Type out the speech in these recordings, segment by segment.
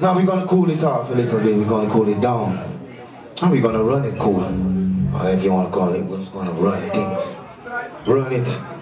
Now we're going to cool it off a little bit. We're going to cool it down. And we're going to run it cool. Or if you want to call it, we're just going to run things. Run it.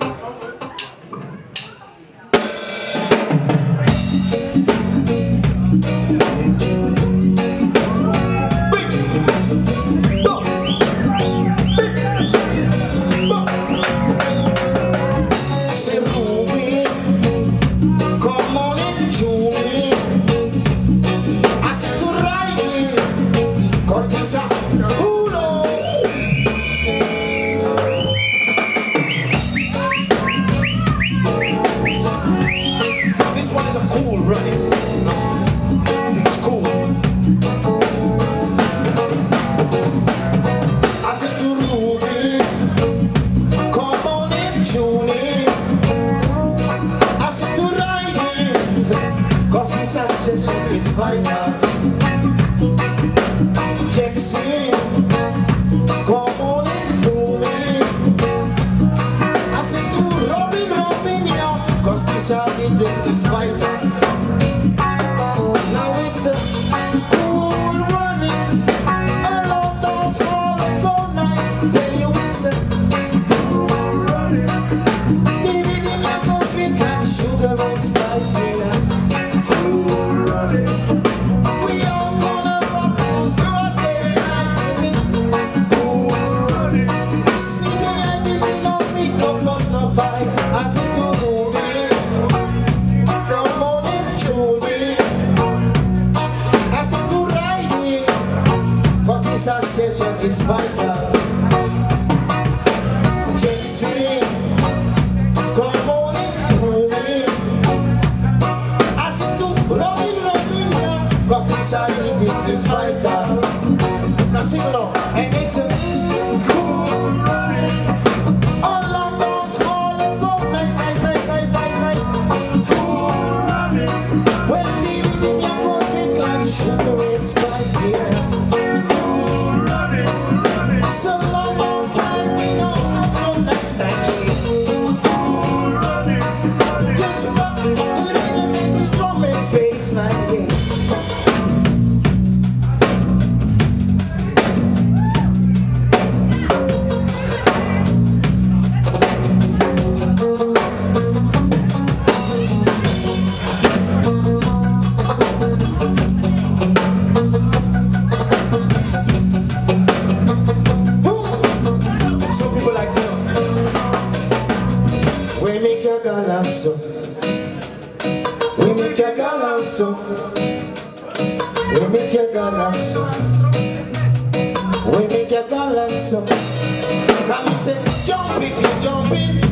satisfied calanço Women que calanço Women que calanço Women que calanço Come and say, jump if you're jumping